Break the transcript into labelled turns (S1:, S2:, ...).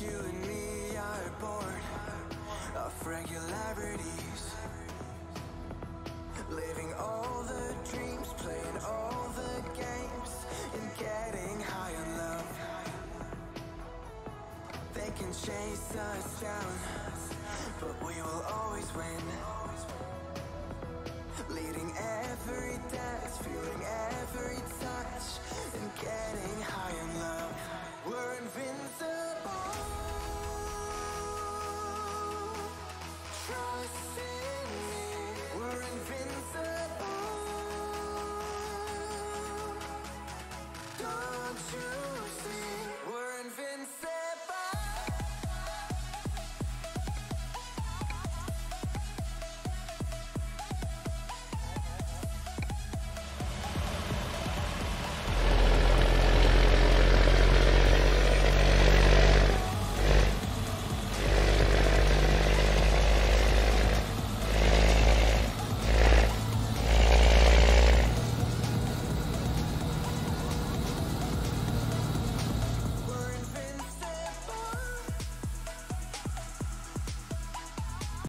S1: You and me are bored of regularities. Living all the dreams, playing all the games, and getting high on love. They can chase us down, but we will always win. Leading every dance, feeling every touch, and getting high invincible. Don't you